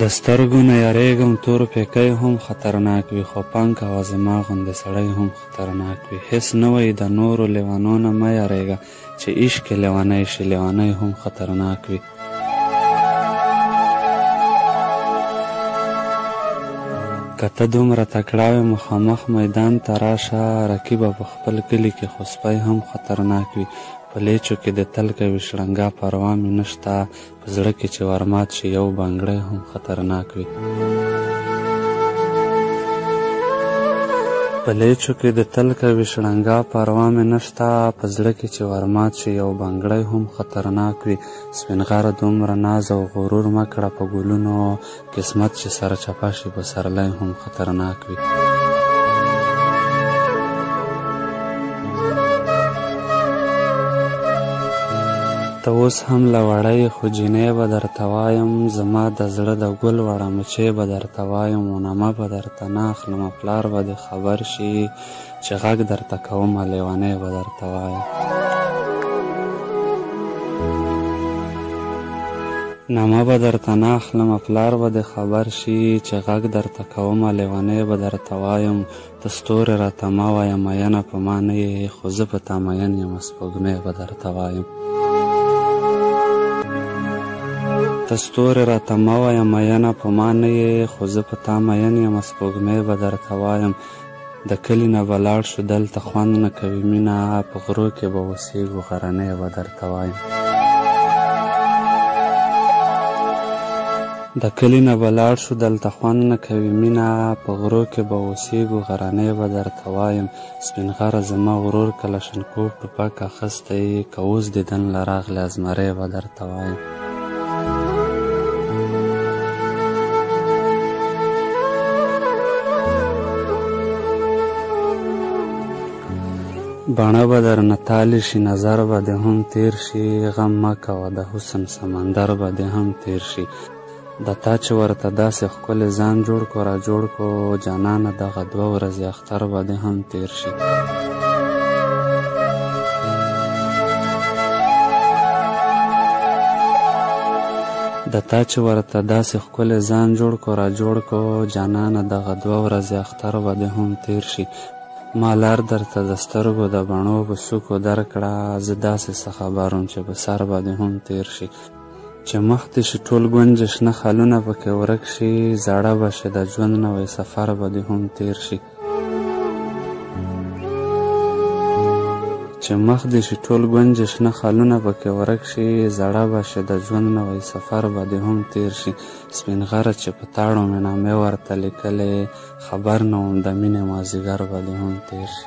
د سترګو نه یریږم تور پیکی هم خطرناک وی خو پنک او زما غوندی سړی هم خطرناک وی هیس نه وایی د نورو لیونو نه مه یریږه چی عشق کی لیونی شی لیونی هم خطرناک وی. که ته دومره تکړه وې مخامخ میدان ته راشه رقیبه په خپل کلي کې خو سپی هم خطرناک وي په لیچو کې د تل کوي شړنګا پروا مې نشته په زړه کې چې ورمات شي یو بنګړی هم خطرناک وي. په لیچو کې د تل کوي شړنګا پروا مې نشته په زړه کې چې ورمات شي یو بنګړی هم خطرناک وي سپین غر دومره ناز او غرور مه کړه په ګلونو قسمت چې سره چپه شي پسرلی هم خطرناک وي. ته اوس هم له وړه یې خو جینۍ به درته وایم زما د زړه د ګل وړه مچۍ به درته وایم ونمه به درته نه اخلمه پلار به دې خبر شي چې غږ درته کومه لیونی به درته وایم نامه به درته نه اخلم پلار به دې خبر شي چې غږ درته کومه لیونی به درته وایم ته ستورې راته مه وایه مینه په ما نه یې خو زه په تا مین یم سپوږمۍ به درته وایم ته ستورې راته مه وایه مینه په ما نه یې خو زه په تا مین یم سپوږمۍ به درته وایم د کلي نه به لاړ شو دلته خوند نه کوي مینه په غرو کې به اوسېږو غرنۍ به درته وایم د کلي نه به لاړ شو دلته خوند نه کوي مینه په غرو کې به اوسېږو غرنۍ به درته وایم سپین غره زما غرور کلشنکوف ټوپک اخیستی که اوس دیدن له راغلی زمری به درته وایم بڼه به درنه تالي شي نظر به دې هم تیر شي غم مه کوه د حسن سمندر به دې هم تیر شي دا تا چې ورته داسې ښکلې ځان جوړ کو را جوړ کو جانانه دغه دوه ورځې اختر به دې هم تیر شي. د تا چې ورته داسې ښکلی ځان جوړ کو را جوړ کو جانانه دغه دوه ورځې اختر به دې هم تیر شي ما لار درته د سترګو د بڼو په سوکو درکړه زه داسې څه خبر وم چې په سر به دې هم تیر شي چې مخ دې شي ټول ګونج چې شنه خالونه پکې ورک شي زړه به شې د ژوند نوی سفر به دې هم تیر شي چې مخ دې شي ټول ګونج چې شنه خالونه پکې ورک شي زړه به شې د ژوند نوی سفر به دې هم تیر شي سپین غره چې په تاړو مې نامې ورته لیکلې خبر نه وم د مینې مازیګر به دې هم تیر شي